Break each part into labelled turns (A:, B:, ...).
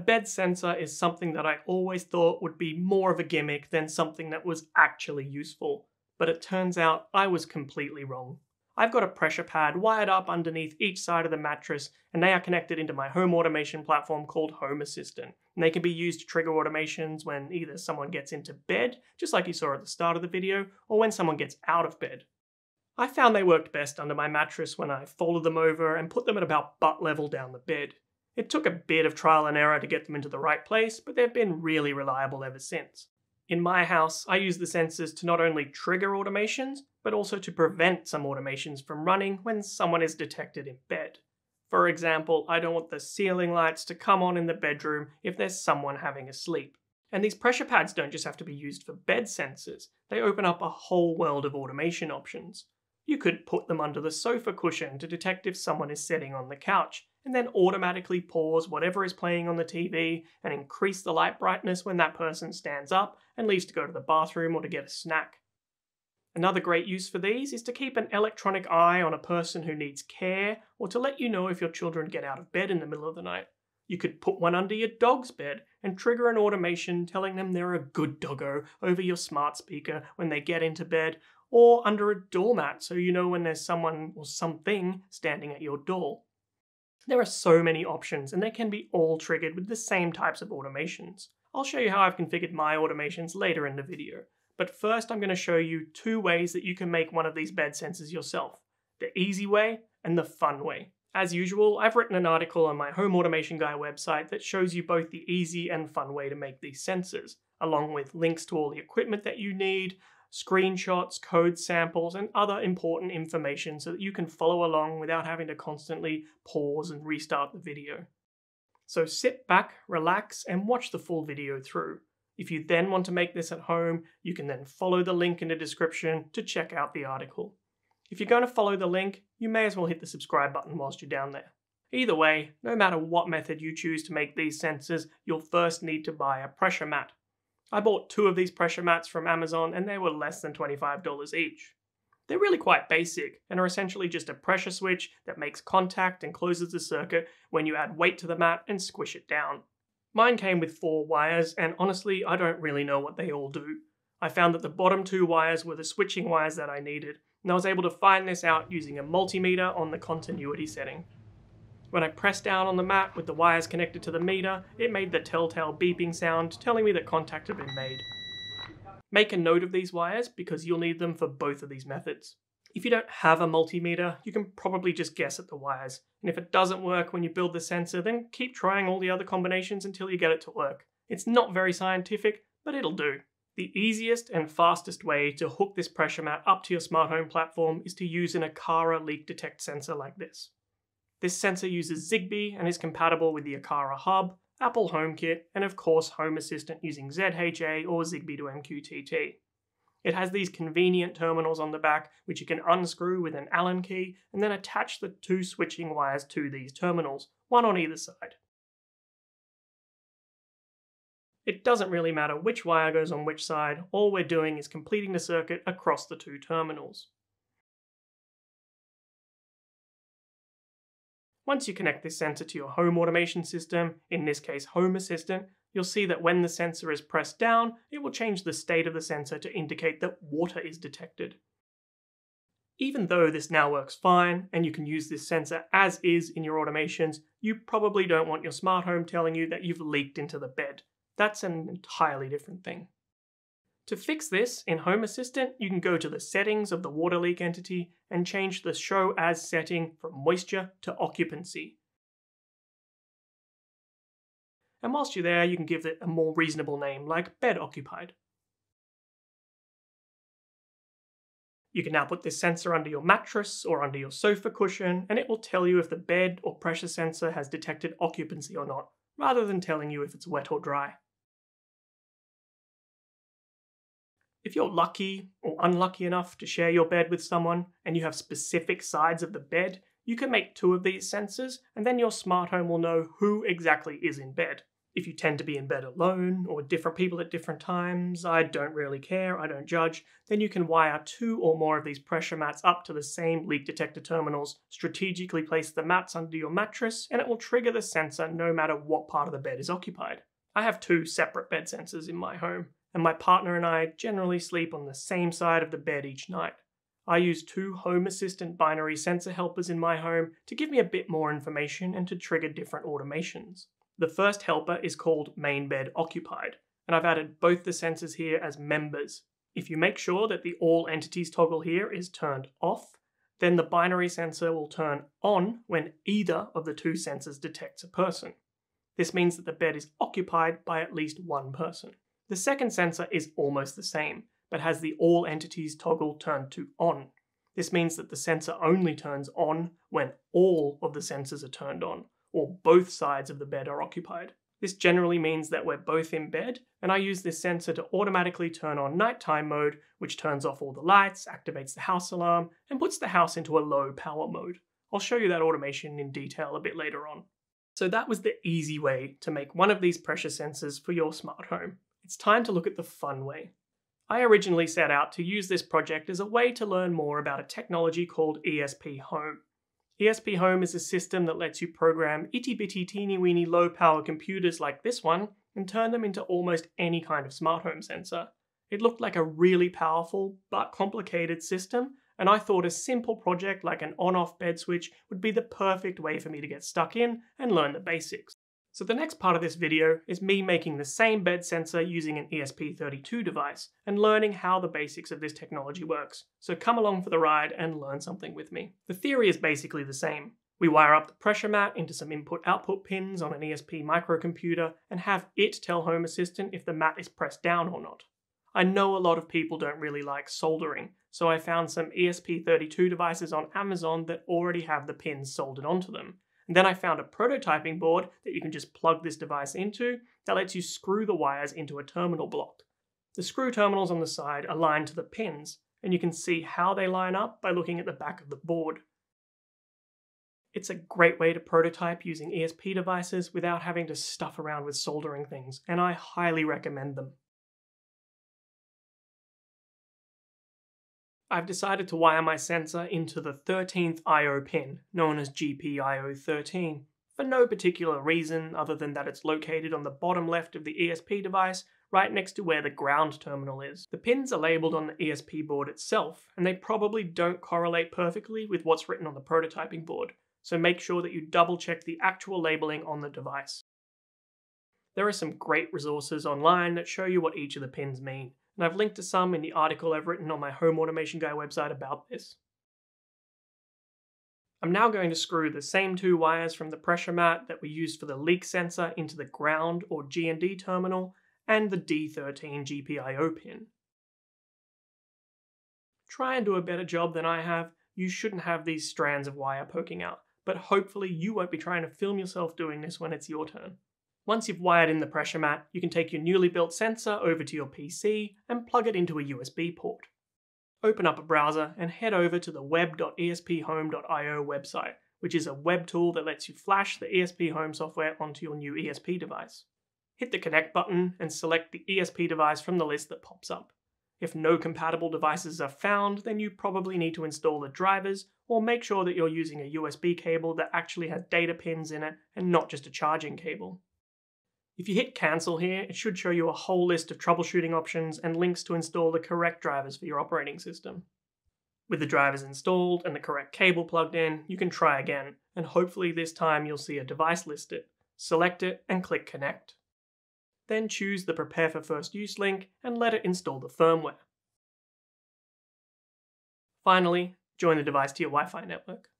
A: A bed sensor is something that I always thought would be more of a gimmick than something that was actually useful, but it turns out I was completely wrong. I've got a pressure pad wired up underneath each side of the mattress, and they are connected into my home automation platform called Home Assistant. And they can be used to trigger automations when either someone gets into bed, just like you saw at the start of the video, or when someone gets out of bed. I found they worked best under my mattress when I folded them over and put them at about butt level down the bed. It took a bit of trial and error to get them into the right place, but they've been really reliable ever since. In my house, I use the sensors to not only trigger automations, but also to prevent some automations from running when someone is detected in bed. For example, I don't want the ceiling lights to come on in the bedroom if there's someone having a sleep. And these pressure pads don't just have to be used for bed sensors, they open up a whole world of automation options. You could put them under the sofa cushion to detect if someone is sitting on the couch, and then automatically pause whatever is playing on the TV and increase the light brightness when that person stands up and leaves to go to the bathroom or to get a snack. Another great use for these is to keep an electronic eye on a person who needs care or to let you know if your children get out of bed in the middle of the night. You could put one under your dog's bed and trigger an automation telling them they're a good doggo over your smart speaker when they get into bed, or under a doormat so you know when there's someone or something standing at your door. There are so many options and they can be all triggered with the same types of automations. I'll show you how I've configured my automations later in the video, but first I'm going to show you two ways that you can make one of these bed sensors yourself. The easy way and the fun way. As usual, I've written an article on my Home Automation Guy website that shows you both the easy and fun way to make these sensors, along with links to all the equipment that you need, screenshots, code samples, and other important information so that you can follow along without having to constantly pause and restart the video. So sit back, relax, and watch the full video through. If you then want to make this at home, you can then follow the link in the description to check out the article. If you're going to follow the link, you may as well hit the subscribe button whilst you're down there. Either way, no matter what method you choose to make these sensors, you'll first need to buy a pressure mat. I bought two of these pressure mats from Amazon and they were less than $25 each. They're really quite basic and are essentially just a pressure switch that makes contact and closes the circuit when you add weight to the mat and squish it down. Mine came with four wires and honestly I don't really know what they all do. I found that the bottom two wires were the switching wires that I needed and I was able to find this out using a multimeter on the continuity setting. When I pressed down on the mat with the wires connected to the meter, it made the telltale beeping sound telling me that contact had been made. Make a note of these wires because you'll need them for both of these methods. If you don't have a multimeter, you can probably just guess at the wires, and if it doesn't work when you build the sensor, then keep trying all the other combinations until you get it to work. It's not very scientific, but it'll do. The easiest and fastest way to hook this pressure mat up to your smart home platform is to use an Aqara leak detect sensor like this. This sensor uses Zigbee and is compatible with the Aqara Hub, Apple HomeKit, and of course Home Assistant using ZHA or Zigbee to MQTT. It has these convenient terminals on the back which you can unscrew with an Allen key and then attach the two switching wires to these terminals, one on either side. It doesn't really matter which wire goes on which side, all we're doing is completing the circuit across the two terminals. Once you connect this sensor to your home automation system, in this case Home Assistant, you'll see that when the sensor is pressed down, it will change the state of the sensor to indicate that water is detected. Even though this now works fine, and you can use this sensor as is in your automations, you probably don't want your smart home telling you that you've leaked into the bed. That's an entirely different thing. To fix this, in Home Assistant, you can go to the settings of the water leak entity and change the Show As setting from moisture to occupancy. And whilst you're there, you can give it a more reasonable name like bed occupied. You can now put this sensor under your mattress or under your sofa cushion, and it will tell you if the bed or pressure sensor has detected occupancy or not, rather than telling you if it's wet or dry. If you're lucky or unlucky enough to share your bed with someone and you have specific sides of the bed, you can make two of these sensors and then your smart home will know who exactly is in bed. If you tend to be in bed alone or different people at different times, I don't really care, I don't judge, then you can wire two or more of these pressure mats up to the same leak detector terminals, strategically place the mats under your mattress, and it will trigger the sensor no matter what part of the bed is occupied. I have two separate bed sensors in my home, and my partner and I generally sleep on the same side of the bed each night. I use two Home Assistant binary sensor helpers in my home to give me a bit more information and to trigger different automations. The first helper is called main bed occupied, and I've added both the sensors here as members. If you make sure that the all entities toggle here is turned off, then the binary sensor will turn on when either of the two sensors detects a person. This means that the bed is occupied by at least one person. The second sensor is almost the same, but has the all entities toggle turned to on. This means that the sensor only turns on when all of the sensors are turned on, or both sides of the bed are occupied. This generally means that we're both in bed, and I use this sensor to automatically turn on nighttime mode, which turns off all the lights, activates the house alarm, and puts the house into a low power mode. I'll show you that automation in detail a bit later on. So that was the easy way to make one of these pressure sensors for your smart home. It's time to look at the fun way. I originally set out to use this project as a way to learn more about a technology called ESP Home. ESP Home is a system that lets you program itty bitty teeny weeny low power computers like this one and turn them into almost any kind of smart home sensor. It looked like a really powerful but complicated system, and I thought a simple project like an on off bed switch would be the perfect way for me to get stuck in and learn the basics. So the next part of this video is me making the same bed sensor using an ESP32 device and learning how the basics of this technology works. So come along for the ride and learn something with me. The theory is basically the same. We wire up the pressure mat into some input-output pins on an ESP microcomputer and have it tell Home Assistant if the mat is pressed down or not. I know a lot of people don't really like soldering, so I found some ESP32 devices on Amazon that already have the pins soldered onto them, and then I found a prototyping board that you can just plug this device into that lets you screw the wires into a terminal block. The screw terminals on the side align to the pins, and you can see how they line up by looking at the back of the board. It's a great way to prototype using ESP devices without having to stuff around with soldering things, and I highly recommend them. I've decided to wire my sensor into the 13th I.O. pin, known as GPIO13, for no particular reason other than that it's located on the bottom left of the ESP device, right next to where the ground terminal is. The pins are labelled on the ESP board itself, and they probably don't correlate perfectly with what's written on the prototyping board, so make sure that you double check the actual labelling on the device. There are some great resources online that show you what each of the pins mean, and I've linked to some in the article I've written on my Home Automation Guy website about this. I'm now going to screw the same two wires from the pressure mat that we used for the leak sensor into the ground or GND terminal and the D13 GPIO pin. Try and do a better job than I have, you shouldn't have these strands of wire poking out, but hopefully you won't be trying to film yourself doing this when it's your turn. Once you've wired in the pressure mat, you can take your newly built sensor over to your PC and plug it into a USB port. Open up a browser and head over to the web.esphome.io website, which is a web tool that lets you flash the ESP Home software onto your new ESP device. Hit the connect button and select the ESP device from the list that pops up. If no compatible devices are found, then you probably need to install the drivers or make sure that you're using a USB cable that actually has data pins in it and not just a charging cable. If you hit cancel here, it should show you a whole list of troubleshooting options and links to install the correct drivers for your operating system. With the drivers installed and the correct cable plugged in, you can try again, and hopefully this time you'll see a device listed. Select it and click connect. Then choose the prepare for first use link and let it install the firmware. Finally, join the device to your Wi-Fi network.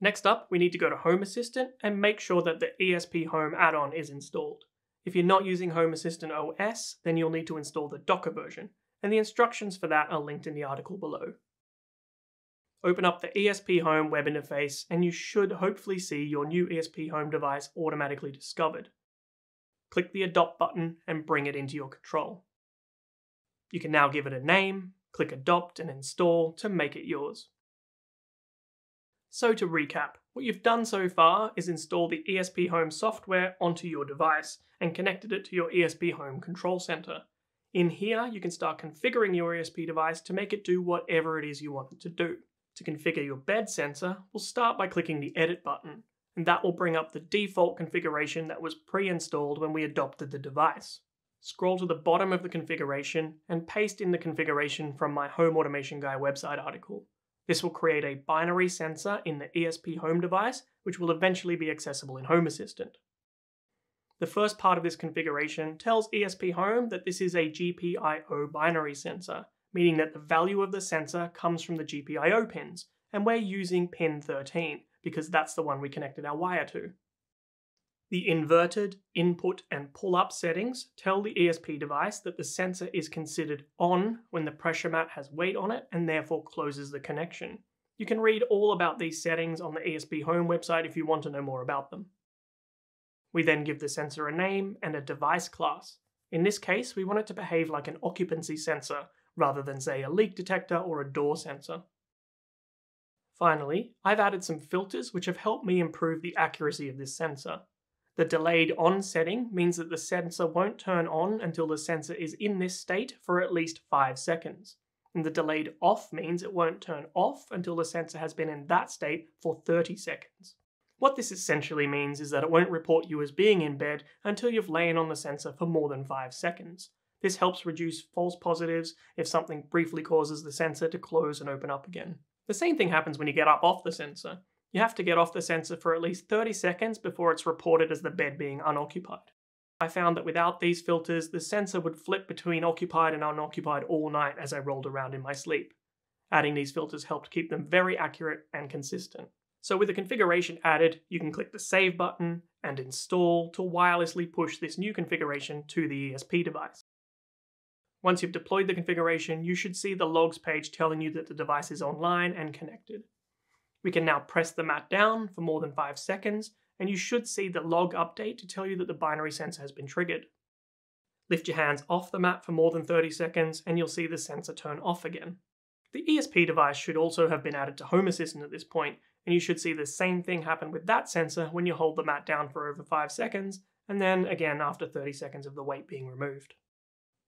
A: Next up, we need to go to Home Assistant and make sure that the ESP Home add-on is installed. If you're not using Home Assistant OS, then you'll need to install the Docker version, and the instructions for that are linked in the article below. Open up the ESP Home web interface and you should hopefully see your new ESP Home device automatically discovered. Click the Adopt button and bring it into your control. You can now give it a name, click Adopt and Install to make it yours. So to recap, what you've done so far is install the ESP Home software onto your device and connected it to your ESP Home control center. In here, you can start configuring your ESP device to make it do whatever it is you want it to do. To configure your bed sensor, we'll start by clicking the Edit button, and that will bring up the default configuration that was pre-installed when we adopted the device. Scroll to the bottom of the configuration and paste in the configuration from my Home Automation Guy website article. This will create a binary sensor in the ESP Home device, which will eventually be accessible in Home Assistant. The first part of this configuration tells ESP Home that this is a GPIO binary sensor, meaning that the value of the sensor comes from the GPIO pins, and we're using pin 13 because that's the one we connected our wire to. The inverted input and pull up settings tell the ESP device that the sensor is considered on when the pressure mat has weight on it and therefore closes the connection. You can read all about these settings on the ESP Home website if you want to know more about them. We then give the sensor a name and a device class. In this case, we want it to behave like an occupancy sensor, rather than say a leak detector or a door sensor. Finally, I've added some filters which have helped me improve the accuracy of this sensor. The delayed on setting means that the sensor won't turn on until the sensor is in this state for at least 5 seconds. And the delayed off means it won't turn off until the sensor has been in that state for 30 seconds. What this essentially means is that it won't report you as being in bed until you've lain on the sensor for more than 5 seconds. This helps reduce false positives if something briefly causes the sensor to close and open up again. The same thing happens when you get up off the sensor. You have to get off the sensor for at least 30 seconds before it's reported as the bed being unoccupied. I found that without these filters, the sensor would flip between occupied and unoccupied all night as I rolled around in my sleep. Adding these filters helped keep them very accurate and consistent. So with the configuration added, you can click the Save button and install to wirelessly push this new configuration to the ESP device. Once you've deployed the configuration, you should see the logs page telling you that the device is online and connected. We can now press the mat down for more than 5 seconds, and you should see the log update to tell you that the binary sensor has been triggered. Lift your hands off the mat for more than 30 seconds, and you'll see the sensor turn off again. The ESP device should also have been added to Home Assistant at this point, and you should see the same thing happen with that sensor when you hold the mat down for over 5 seconds, and then again after 30 seconds of the weight being removed.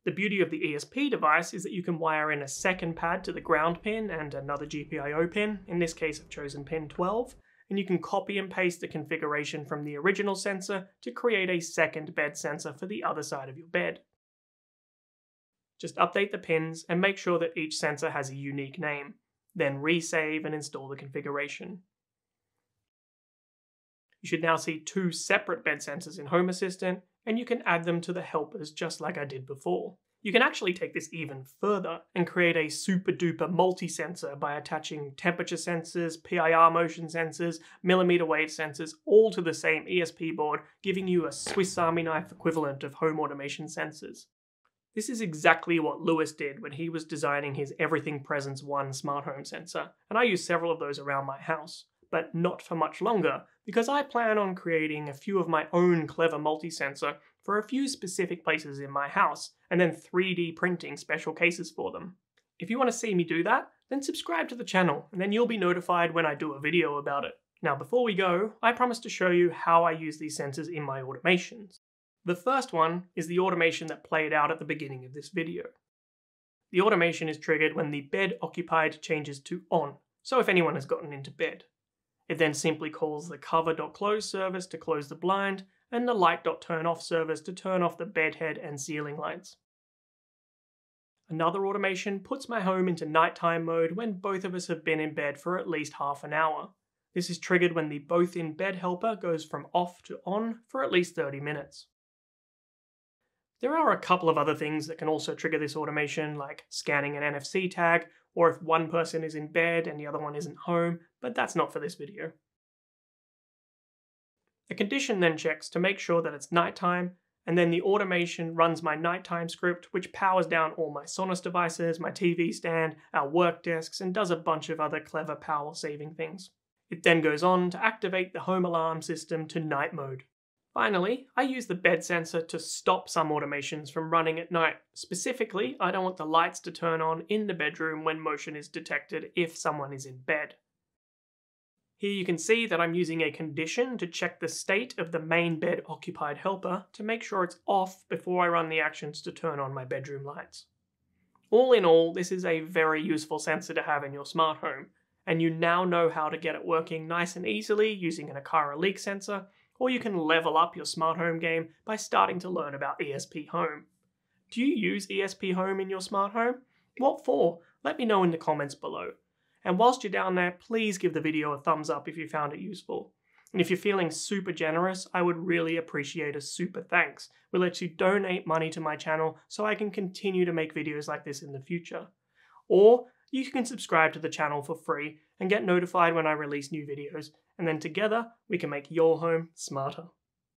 A: The beauty of the ESP device is that you can wire in a second pad to the ground pin and another GPIO pin, in this case I've chosen pin 12, and you can copy and paste the configuration from the original sensor to create a second bed sensor for the other side of your bed. Just update the pins and make sure that each sensor has a unique name, then resave and install the configuration. You should now see two separate bed sensors in Home Assistant, and you can add them to the helpers just like I did before. You can actually take this even further and create a super duper multi sensor by attaching temperature sensors, PIR motion sensors, millimeter wave sensors, all to the same ESP board, giving you a Swiss Army knife equivalent of home automation sensors. This is exactly what Lewis did when he was designing his Everything Presence 1 smart home sensor, and I use several of those around my house but not for much longer, because I plan on creating a few of my own clever multi-sensor for a few specific places in my house, and then 3D printing special cases for them. If you want to see me do that, then subscribe to the channel, and then you'll be notified when I do a video about it. Now before we go, I promise to show you how I use these sensors in my automations. The first one is the automation that played out at the beginning of this video. The automation is triggered when the bed occupied changes to on, so if anyone has gotten into bed. It then simply calls the cover.close service to close the blind and the light.turnoff service to turn off the bedhead and ceiling lights. Another automation puts my home into nighttime mode when both of us have been in bed for at least half an hour. This is triggered when the both in bed helper goes from off to on for at least 30 minutes. There are a couple of other things that can also trigger this automation, like scanning an NFC tag or if one person is in bed and the other one isn't home, but that's not for this video. The condition then checks to make sure that it's nighttime, and then the automation runs my nighttime script, which powers down all my Sonos devices, my TV stand, our work desks, and does a bunch of other clever power saving things. It then goes on to activate the home alarm system to night mode. Finally, I use the bed sensor to stop some automations from running at night. Specifically, I don't want the lights to turn on in the bedroom when motion is detected if someone is in bed. Here you can see that I'm using a condition to check the state of the main bed occupied helper to make sure it's off before I run the actions to turn on my bedroom lights. All in all, this is a very useful sensor to have in your smart home, and you now know how to get it working nice and easily using an Aqara leak sensor, or you can level up your smart home game by starting to learn about ESP Home. Do you use ESP Home in your smart home? What for? Let me know in the comments below. And whilst you're down there, please give the video a thumbs up if you found it useful. And if you're feeling super generous, I would really appreciate a super thanks. It lets you donate money to my channel so I can continue to make videos like this in the future. Or you can subscribe to the channel for free and get notified when I release new videos, and then together we can make your home smarter.